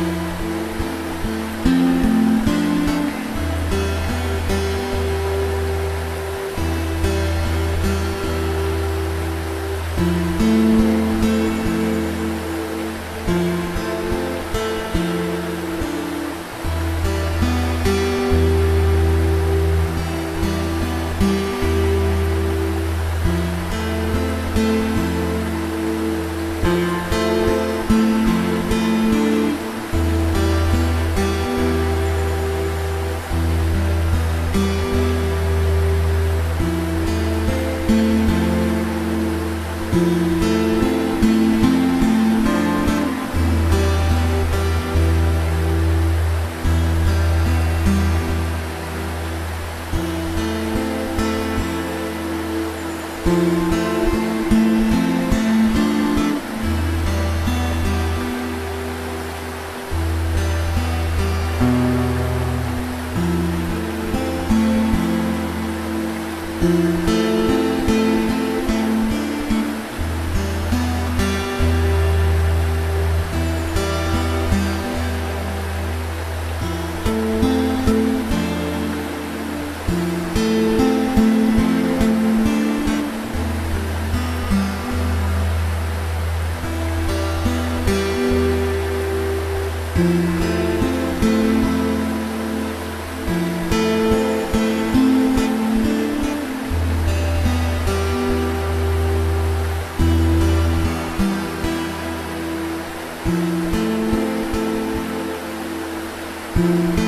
Thank you. Thank you.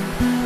thank you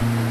mm you.